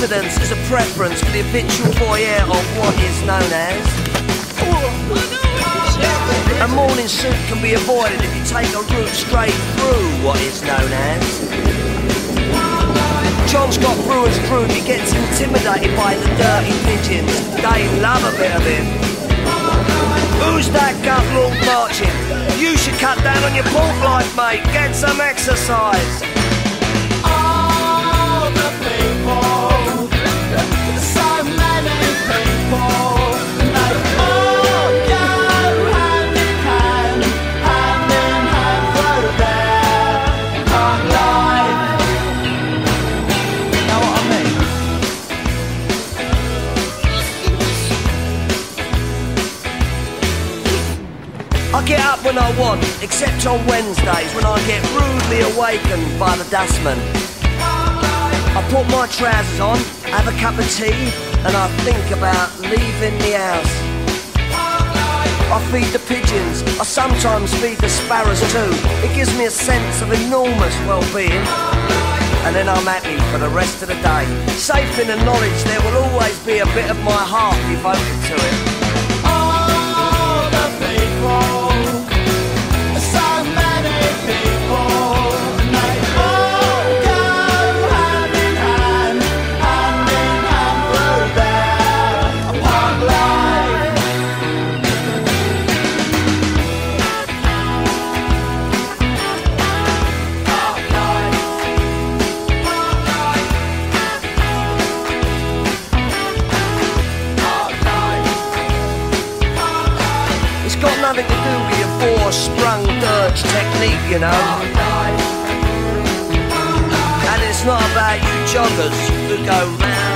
confidence is a preference for the habitual voyeur of what is known as. A morning suit can be avoided if you take a route straight through what is known as. John's got through as he gets intimidated by the dirty pigeons. They love a bit of him. Who's that gut lord marching? You should cut down on your pork life, mate. Get some exercise. I get up when I want, except on Wednesdays when I get rudely awakened by the dustman. I put my trousers on, have a cup of tea, and I think about leaving the house. I feed the pigeons, I sometimes feed the sparrows too. It gives me a sense of enormous well-being. And then I'm happy for the rest of the day. Safe in the knowledge there will always be a bit of my heart devoted to it. You know. And it's not about you joggers who go round